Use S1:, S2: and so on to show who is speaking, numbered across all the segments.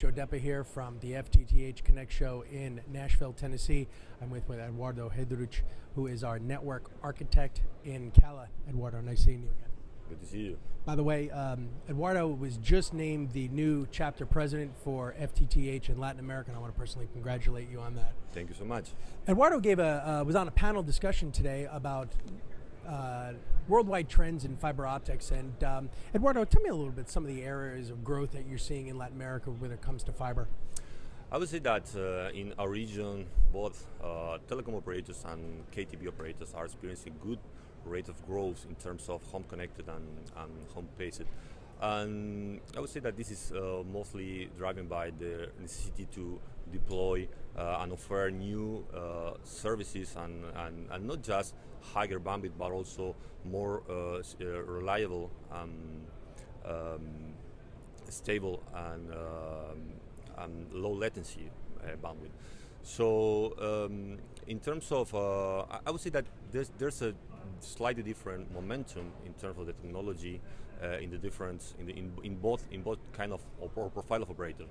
S1: Joe Depa here from the FTTH Connect show in Nashville, Tennessee. I'm with, with Eduardo Jedruch, who is our network architect in Cala. Eduardo, nice seeing you again.
S2: Good to see you.
S1: By the way, um, Eduardo was just named the new chapter president for FTTH in Latin America, and I want to personally congratulate you on that.
S2: Thank you so much.
S1: Eduardo gave a uh, was on a panel discussion today about uh, worldwide trends in fiber optics. And um, Eduardo, tell me a little bit some of the areas of growth that you're seeing in Latin America when it comes to fiber.
S2: I would say that uh, in our region, both uh, telecom operators and KTB operators are experiencing good rate of growth in terms of home connected and, and home passed. And I would say that this is uh, mostly driven by the necessity to deploy uh, and offer new uh, services and, and, and, not just higher bandwidth but also more uh, uh, reliable and um, stable and, um, and, low latency uh, bandwidth. So um, in terms of, I would say that there's, there's a slightly different momentum in terms of the technology uh, in the difference in, the, in, in, both in both kind of or profile of operator.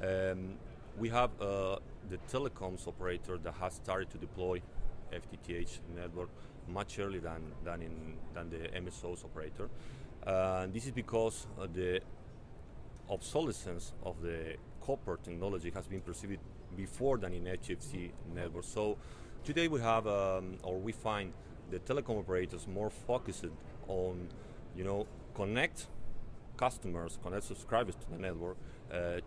S2: Um, we have uh, the telecoms operator that has started to deploy FTTH network much earlier than than in than the MSOs operator. Uh, this is because the obsolescence of the copper technology has been perceived before than in HFC network. So today we have um, or we find the telecom operators more focused on, you know, connect customers, connect subscribers to the network uh,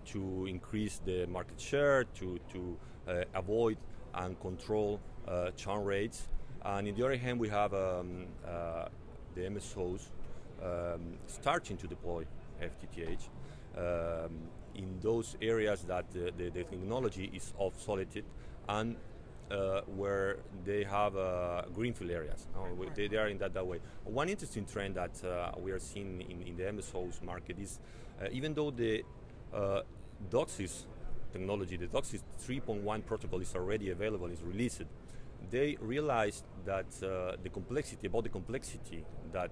S2: to increase the market share, to, to uh, avoid and control uh, churn rates. And in the other hand, we have um, uh, the MSOs um, starting to deploy FTTH um, in those areas that the, the, the technology is obsoleted and uh, where they have uh, greenfield areas. Uh, they, they, are in that, that way. One interesting trend that uh, we are seeing in, in the MSOs market is uh, even though the uh, DOCSIS technology, the DOCSIS 3.1 protocol is already available, is released, they realized that the complexity, about the complexity that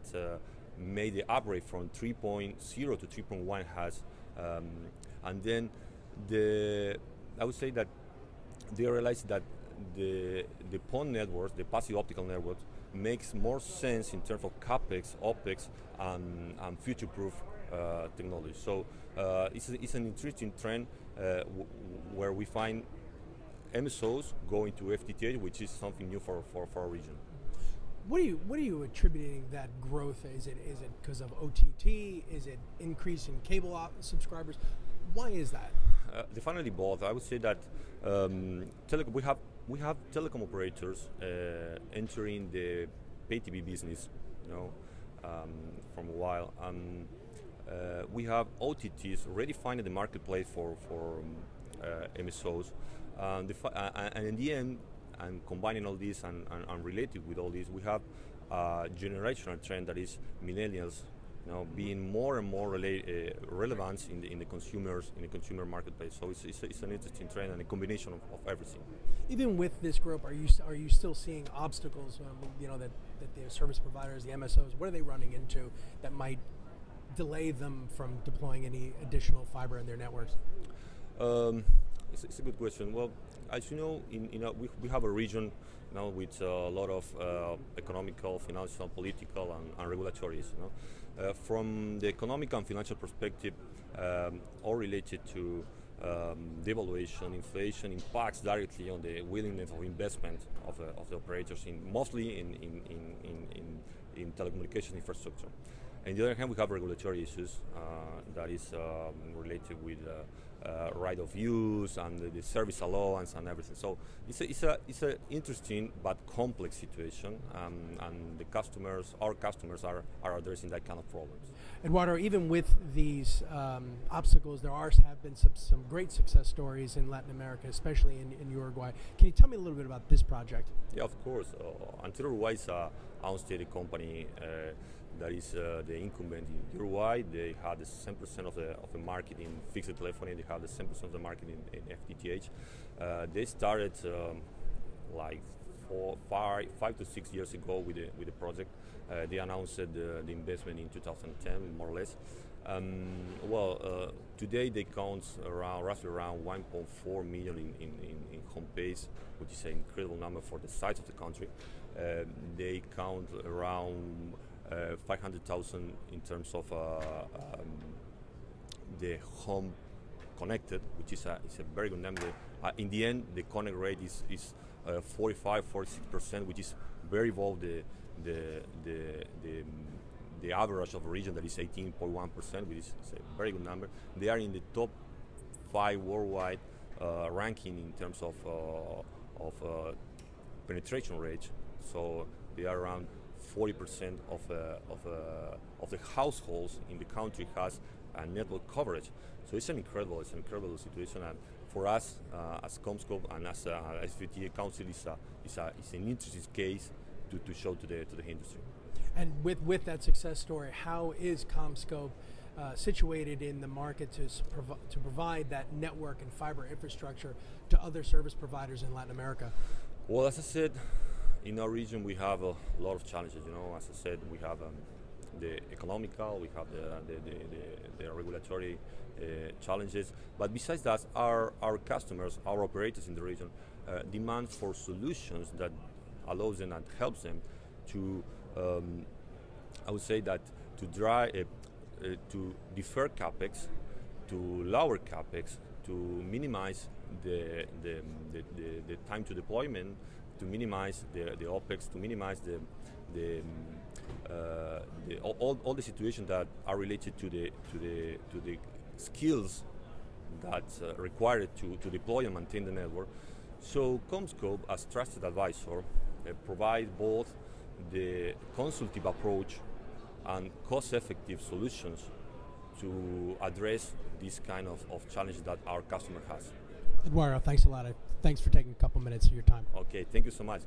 S2: made the upgrade from 3.0 to 3.1 has, um, and then the, I would say that they realized that the, the PON networks, the passive optical networks, makes more sense in terms of capex, opex, and, and future-proof uh, technology. So uh, it's, a, it's, an interesting trend uh, where we find MSOs going to FTTH, which is something new for, for, for our region.
S1: What are you What are you attributing that growth? Is it is it because of OTT? Is it increase in cable subscribers? Why is that?
S2: Uh, definitely both. I would say that um, we have we have telecom operators uh, entering the pay TV business, you know, um, from a while. Um, uh, we have OTTs already finding the marketplace for for um, uh, MSOs, and, and, in the end, and combining all this and, and, and related with all this, we have a generational trend that is millennials you know, being more and more uh, relevant in the, in the consumers in the consumer marketplace. So it's, it's, it's an interesting trend and a combination of, of, everything.
S1: Even with this group, are you are you still seeing obstacles? Um, you know that, that the service providers, the MSOs, what are they running into that might delay them from deploying any additional fiber in their networks?
S2: Um, it's, it's, a good question. Well, as you know, in, in a, we, we have a region now with a lot of uh, economical, financial, political, and, and regulatory. You know? Uh, from the economic and financial perspective, um, all related to um, devaluation, inflation impacts directly on the willingness of investment of, uh, of the operators, in, mostly in, in, in, in, in telecommunication infrastructure. On the other hand, we have regulatory issues uh, that is um, related with uh, uh, right of use and the, the, service allowance and everything. So it's a, it's a it's an interesting but complex situation, um, and the customers, our customers, are are addressing that kind of problems.
S1: Eduardo, even with these um, obstacles, there are have been some, some great success stories in Latin America, especially in, in Uruguay. Can you tell me a little bit about this project?
S2: Yeah, of course. Uh, Uruguay is a unstated company. Uh, that is uh, the incumbent in Uruguay. They have the 10% of the, of the market in fixed telephony, they have the 10% of the market in, in FTTH. Uh, they started um, like four, five, five to six years ago with the, with the project. Uh, they announced the, investment in 2010, more or less. Um, well, uh, today they count around roughly around 1.4 million in, in, in, in home base, which is an incredible number for the size of the country. Uh, they count around uh, 500,000 in terms of uh, um, the home connected, which is a, is a very good number. Uh, in the end, the connect rate is, is uh, 45, 46%, which is very above the, the, the, the the average of a region that is 18.1%, which is a very good number. They are in the top five worldwide uh, ranking in terms of of penetration rate. So they are around 40% of uh, of uh, of the households in the country has a network coverage. So it's an incredible, it's an incredible situation, and for us uh, as CommScope and as uh, FTTH Council, is a, is a, it's an interesting case to, to show to the to the industry.
S1: And with, with that success story, how is CommScope uh, situated in the market to, provi- to provide that network and fiber infrastructure to other service providers in Latin America?
S2: Well, as I said, in our region we have a lot of challenges. You know, as I said, we have um, the economical, we have the, the, the, the regulatory uh, challenges. But besides that, our, our customers, our operators in the region, uh, demand for solutions that allows them and helps them to um, I would say that to dry, uh, uh, to defer capex, to lower capex, to minimize the, the, the, the, the time to deployment, to minimize the, the OPEX, to minimize the, the, uh, the all, all the situations that are related to the, to the, to the skills that uh, required to, to deploy and maintain the network. So CommScope, as trusted advisor, uh, provide both the consultative approach and cost-effective solutions to address this kind of, of challenge that our customer has.
S1: Eduardo, thanks a lot. Thanks for taking a couple minutes of your time.
S2: Okay, thank you so much.